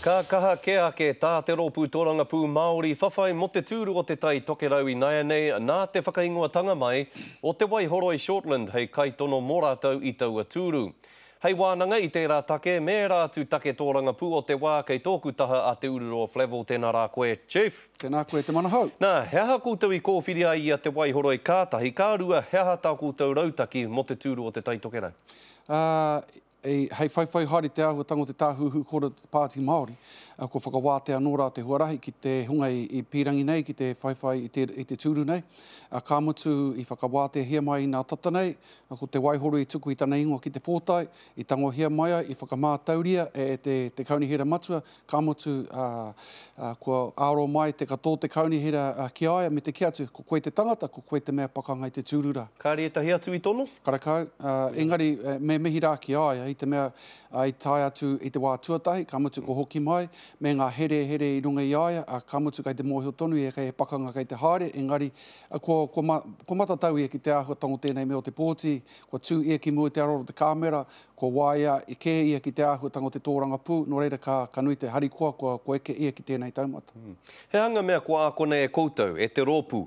Ka kaha kē ake tā te Rōpū Tōrangapū Māori whawhai mō te tūru o Te Tai Tokerau ināianei nā te whakaingoatanga mai o Te Waihoroi Shortland hei kaitono mō rātou i taua tūru. Hei wānanga i tērā take me ērā atu take tōrangapū o te wā kei tōku taha a Te Ururoa Flavell tēnā rā koe Chief. Tēnā koe Te Manahau. Nā, he aha koutou i kōwhiri ai i a Te Waihoroi ka tahi, ka rua, he aha tā koutou rautaki mō te tūru o Te Tai Tokerau? Ā, Hei whaiwhai haere i te āhuatanga o te Tāhuhu Kōrero o te Pāti Māori, kua whakawātea anō rā te huarahi ki te hunga i pīrangi nei ki te whaiwhai i te tūru nei. Ka mutu, i whakawāteahia mai nā tata nei, ko Te Waihoro i tuku i tana ingoa ki te pōtae, i tangohia mai ai, i whakamātauria e te Kaunihera Matua Ka mutu, ā, kua āro mai te ka tō te kaunihera ki a ia me te kī atu, Ko koe te tangata, ko koe te mea pakanga i te tūrura. Kāre ētahi atu i tono? Karakau, ā, engari me mihi rā ki a ia, i te mea, ā, i tae atu i te wā tuatahi, ka mutu kua hoki mai, me ngā herehere i runga i a ia, ā, ka mutu kei te mōhio tonu ia kei he pakanga kei te haere, engari, ā, kua, kua, kua matatau ia ki te āhuatango tēnei mea o te pōti, kua tū ia ki mua i te aroro o te kāmera, Ko wāea i kē ia ki te āhuatanga o te tōrangapū, nō reira ka, ka nui te harikoakoa kua eke ia ki tēnei taumata. Mm. He hanga mea kua ākona e koutou, e te rōpū,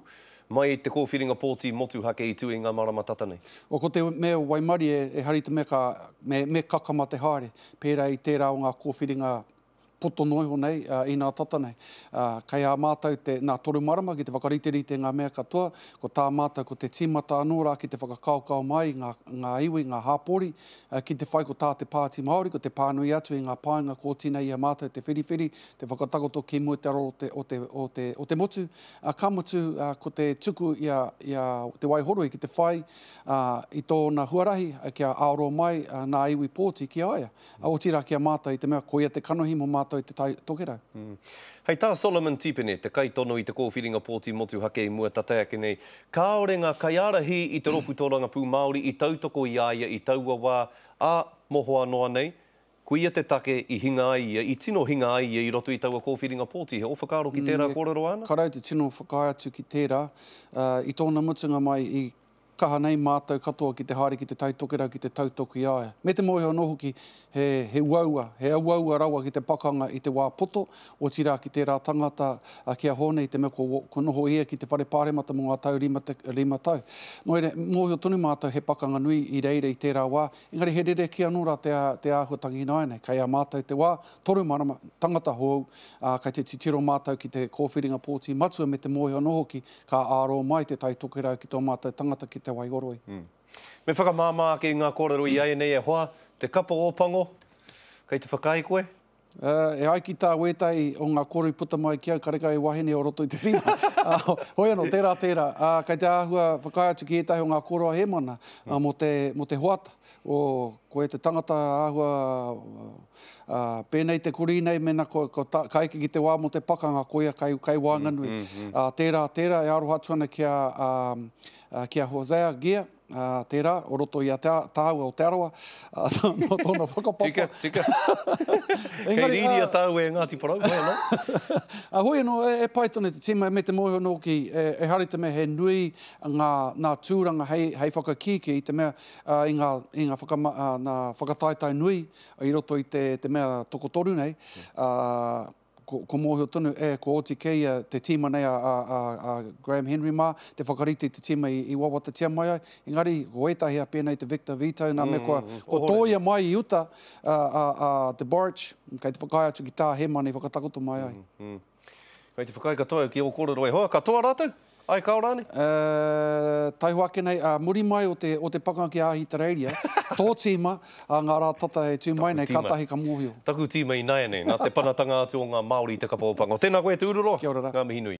mai i te kōwhiringa pōti motuhake i tū i ngā marama tata nei? O ko te mea o waimarie, ehara i te mea ka, me, me kakama te haere, pērā i tērā o ngā kōwhiringa poto noa iho nei, inā tata nei. Kei a mātou te, nā toru marama ki te whakariterite ngā mea katoa, ko tā mātou ko te tīmata anō rā ki te whakakaokao mai i ngā, ngā iwi, ngā hāpori, ki te whai ko tā te Pāti Māori, ko te pānui atu i ngā painga kua oti nei i a mātou te whiriwhiri, te whakatakoto ki mua i te aro o te, o te, o te, o te motu, ka mutu, ko te tuku i a, i a Te Waihoroi ki te whai, i tōna huarahi kia āro mai ngā iwi pōti ki a ia. A otira ki a mātou i te mea koia te kanohi mo mātou i te Tai Tokerau. Hei tā Solomon Tipene, te kaitono i te kōwhiringa pōti motuhake i mua tatai ake nei, kāore ngā kaiārahi i te rōpū tōrangapū Māori i tautoko i a ia i taua wā, ā, mohoa noa nei, koia te take i hinga ai ia, i tino hinga ai ia i roto i taua kōwhiringa pōti. He o whakaaro ki tērā kōrero āna? Karau te tino whakaae atu ki tērā. I tōna mutunga mai i. Kaha nei mātou katoa ki te haere ki Te Tai Tokerau ki te tautoko i a ia, me te mōhio anō hoki he uaua, he auaua rawa ki te pakanga i te wā poto, otirā ki tērā tangata ki a Hōne i te mea kua noho ia ki te Whare Pāremata mō ngā tau rima tau. Nō reira, mōhio tonu mātou he pakanga nui i reira i tērā wā, engari he rerekē anō rā te āhuatangi ināianei. Kei a mātou te wā, toru marama, tangata hou, ā, kei te titiro mātou ki te kōwhiringa pōti matua me te mōhio anō hoki Ka āro mai te Tai Tokerau ki tō mātou tangata ki Te Waigoroi. Me whakamāmā ake i ngā kōrero i a ēnei e hoa, te kapa Ōpango, kei te whakaae koe? E ai ki tā wētahi o ngā kōrero i puta mai ki au, ka reka he wahine o roto i te tīma. Hoi anō, tērā, tērā. Kei te āhua whakaae atu ki ētahi o ngā kōrero a Hēmana mō te hoata. O, koe te tangata āhua ā, pēnei te kurī nei mēnā ko, ko ta, ka eke ki te wā mō te pakanga, koia kei, kei waenganui. Ā, tērā, tērā e aroha atu ana ki a, ā, ā, ki a Hosea Gear, ā, tērā, o roto i a Te, tāua o Te Arawa, ā, nō, nō tōna whakapapa. Tika, tika. Kei Engari, rīri ā, a tāua e Ngāti Porou, hoi anō? ā, hoi anō, e, e pai tonu te tīma me te mōhio nōki, e, ehara i te mea he nui ngā, nā tūranga hei, hei whakakīkī i te mea, i ngā, i ngā whakama, nā whakataetae nui i roto i te, te mea tokotoru nei, ā, ko, ko mōhio tonu, e, kua oti kē ia te tīma nei a, a, a, a Graham Henry mā, te whakarite i te tīma i, i wawatatia mai ai, engari, ko ētahi a pēnei te Victor Vito, nā mea kua, kua tōia mai i uta a, a, a De Borich, kei te whakaae atu ki tā Hemani whakatakoto mai ai. Kei te whakaae katoa au ki ō kōrero e hoa, katoa rātou? Ae kao rānei? Ā, taiho ake nei, ā muri mai o te, o te pakanga ki a Ahitereiria, tō tīma, ā ngā rā tata e tū mai nei, kātahi ka mōhio. Taku tīma ināianei, nā te panatanga atu o ngā Māori i te kapa o Pango. Tēnā koe e Tūroro, ngā mihi nui.